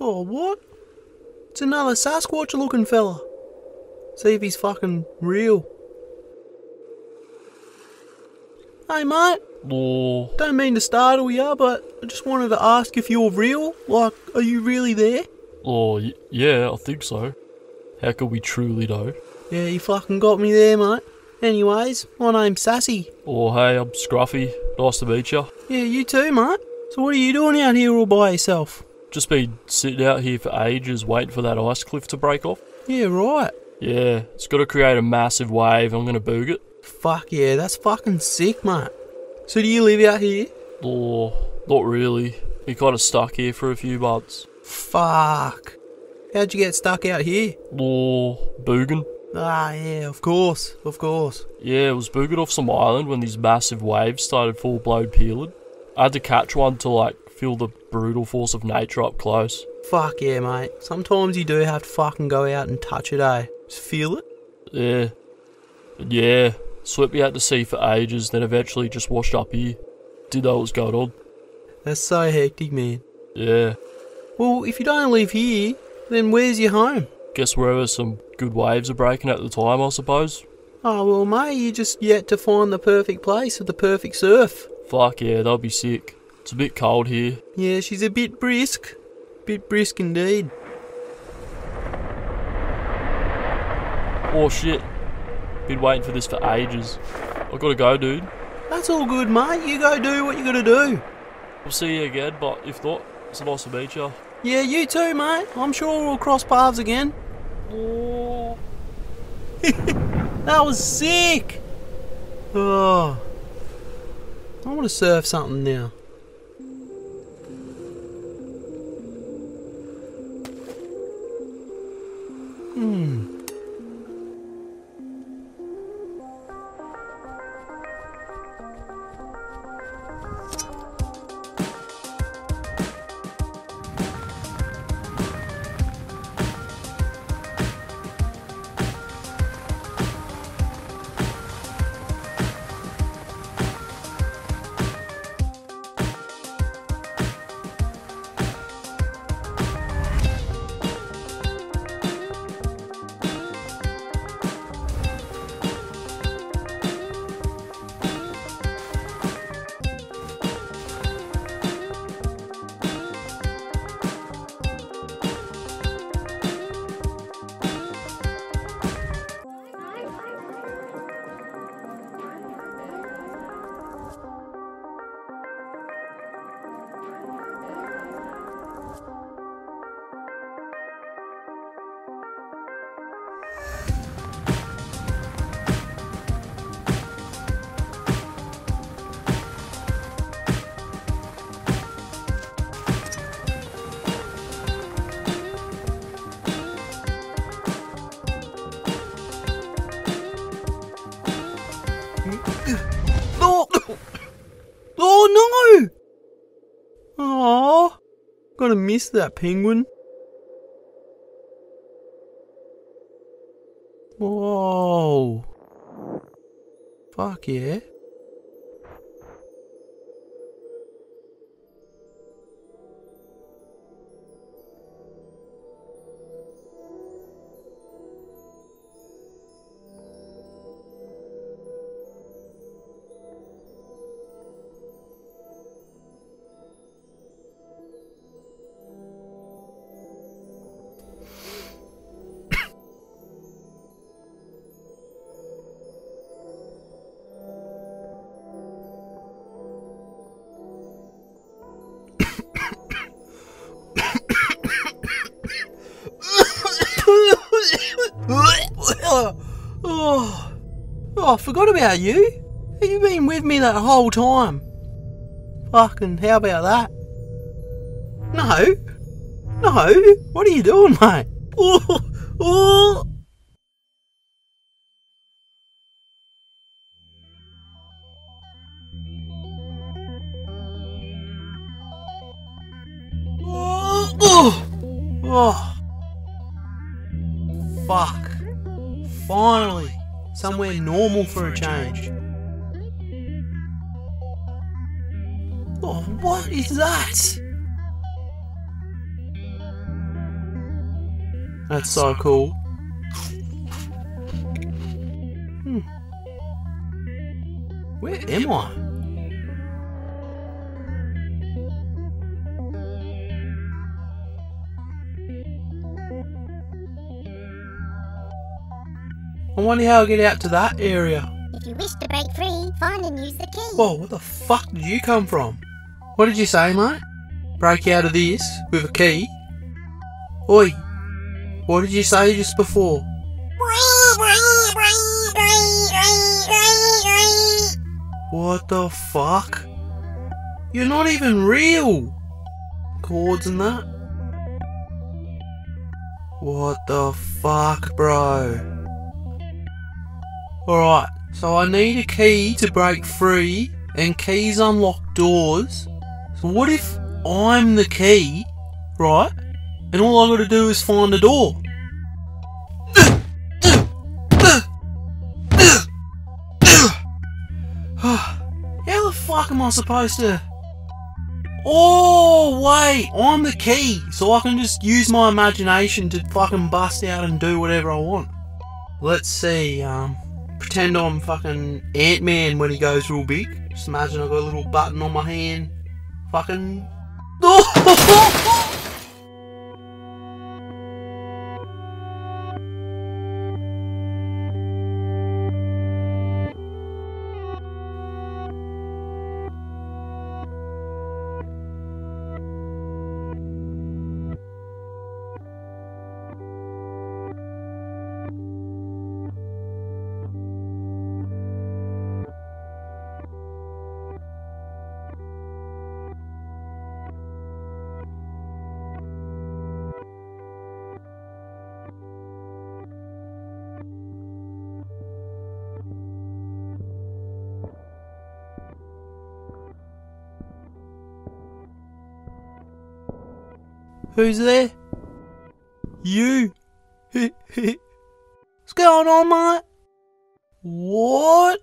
Oh, what? It's another Sasquatch looking fella. See if he's fucking real. Hey, mate. Oh, Don't mean to startle you, but I just wanted to ask if you're real. Like, are you really there? oh, y- yeah, I think so. How could we truly know? Yeah, you fucking got me there, mate. Anyways, my name's Sassy. Oh, hey, I'm Scruffy. Nice to meet you. Yeah, you too, mate. So what are you doing out here all by yourself? Just been sitting out here for ages waiting for that ice cliff to break off. Yeah, right. Yeah, it's got to create a massive wave. I'm gonna boog it. Fuck yeah, that's fucking sick, mate. So do you live out here? Oh, not really. We kind of stuck here for a few months. Fuck. How'd you get stuck out here? Oh, booging. Ah, yeah, of course, of course. Yeah, it was boogered off some island when these massive waves started full blown peeling. I had to catch one to like feel the brutal force of nature up close. Fuck yeah, mate. Sometimes you do have to fucking go out and touch it, eh? Just feel it. Yeah. Yeah, swept me out to sea for ages, then eventually just washed up here. Didn't know what was going on. That's so hectic, man. Yeah. Well, if you don't live here, then where's your home? Guess wherever some good waves are breaking at the time, I suppose. Oh, well, mate, you just yet to find the perfect place with the perfect surf. Fuck yeah, that'll be sick. It's a bit cold here. Yeah, she's a bit brisk. Bit brisk indeed. Oh shit. Been waiting for this for ages. I gotta go, dude. That's all good, mate. You go do what you gotta do. We'll see you again, but if not, it's a nice to meet you. Yeah, you too, mate. I'm sure we'll cross paths again. Oh. That was sick. Oh. I want to surf something now. No! Oh, gonna miss that penguin. Whoa. Fuck yeah. Oh, I forgot about you. You've been with me that whole time? Fucking, how about that? No, no. What are you doing, mate? Oh, oh. Oh, oh, oh. Fuck. Finally, somewhere normal for a change. Oh, what is that? That's so cool. Hmm. Where am I? I wonder how I get out to that area. If you wish to break free, find and use the key. Whoa, where the fuck did you come from? What did you say, mate? Break out of this with a key? Oi, what did you say just before? What the fuck? You're not even real! Chords and that? What the fuck, bro? Alright, so I need a key to break free, and keys unlock doors. So what if I'm the key, right? And all I gotta do is find the door? How the fuck am I supposed to... Oh, wait, I'm the key, so I can just use my imagination to fucking bust out and do whatever I want. Let's see, um, pretend I'm fucking Ant-Man when he goes real big. Just imagine I've got a little button on my hand. Fucking... Oh! Who's there? You. What's going on, mate? What?